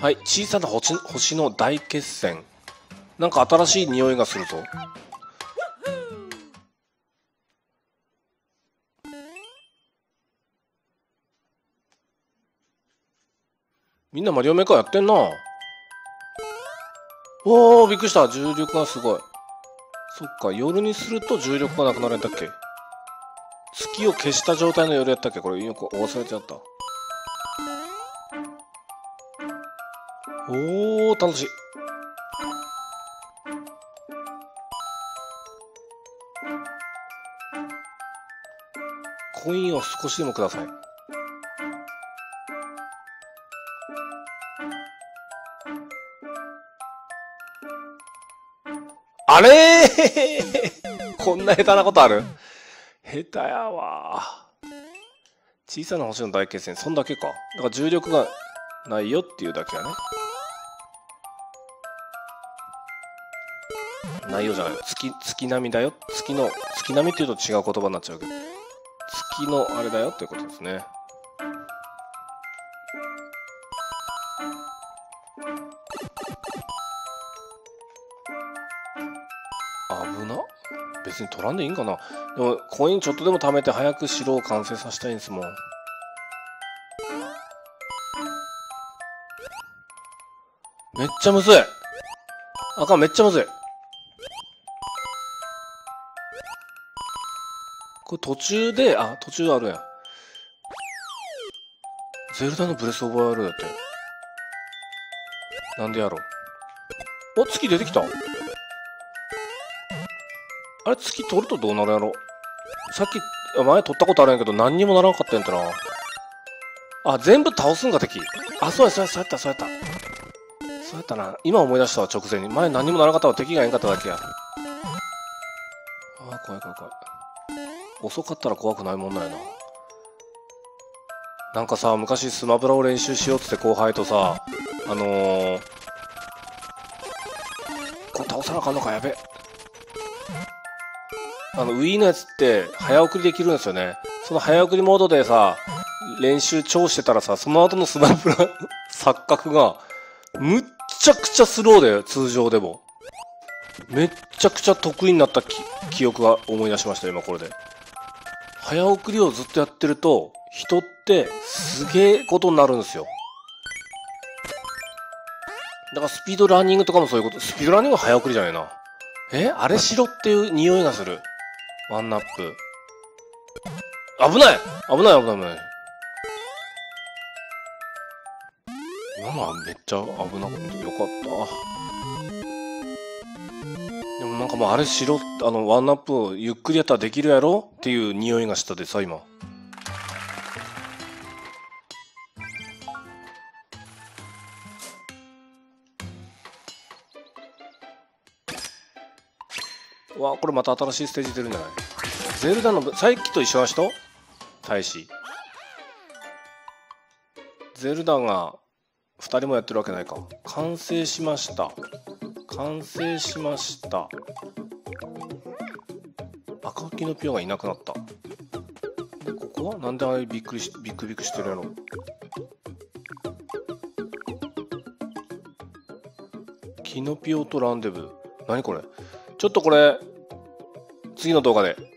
はい小さな星星の大決戦。なんか新しい匂いがするぞ。みんなマリオメーカーやってんな。おーびっくりした。重力がすごい。そっか夜にすると重力がなくなるんだっけ？月を消した状態の夜やったっけ？これよく忘れちゃった。おー楽しい。コインを少しでもください。あれ こんな下手なことある？下手やわ。小さな星の大決戦そんだけか。だから重力がないよっていうだけやね。ないよじゃない。月月並みだよ。月の月並みっていうと違う言葉になっちゃうけど。月のあれだよっていうことですね。危な？別に取らんでいいんかな？でもコインちょっとでも貯めて早く城を完成させたいんですもん。めっちゃむずい。あかんめっちゃむずい。これ途中であ途中あるやん。ゼルダのブレスオブワールドやって。なんでやろう。お月出てきた。あれ月取るとどうなるやろ。さっき前取ったことあるんやけど何にもならなかったんやったな。あ全部倒すんか敵。あそうやそうやそうやったそうやった。そうやったな。今思い出したわ直前に。前何にもならなかったわ。敵がいんかっただけや。あ怖い怖い怖い。遅かったら怖くないもんなんやな。なんかさ昔スマブラを練習しようっつって後輩とさあのー、これ倒さなあかんのかやべ。あの Wii のやつって早送りできるんですよね。その早送りモードでさ練習超してたらさその後のスマブラ錯覚がむっちゃくちゃスローで通常でも。めっちゃくちゃ得意になった記憶が思い出しました今これで。早送りをずっとやってると人ってすげえことになるんですよ。だからスピードランニングとかもそういうこと。スピードランニングは早送りじゃないな。え？あれしろっていう匂いがする。ワンナップ。危ない！危ない危ない危ない。今のはめっちゃ危なかったよかった。かもうあれしろあのワンナップをゆっくりやったらできるやろ？っていう匂いがしたでさ今。わこれまた新しいステージ出るんじゃない？ゼルダのさっきと一緒な人？大使。ゼルダが2人もやってるわけないか。完成しました。完成しました。赤きのピオがいなくなった。でここはなんであれびっくりしビクビクしてるやろキノピオとランデブー。何これ？ちょっとこれ次の動画で。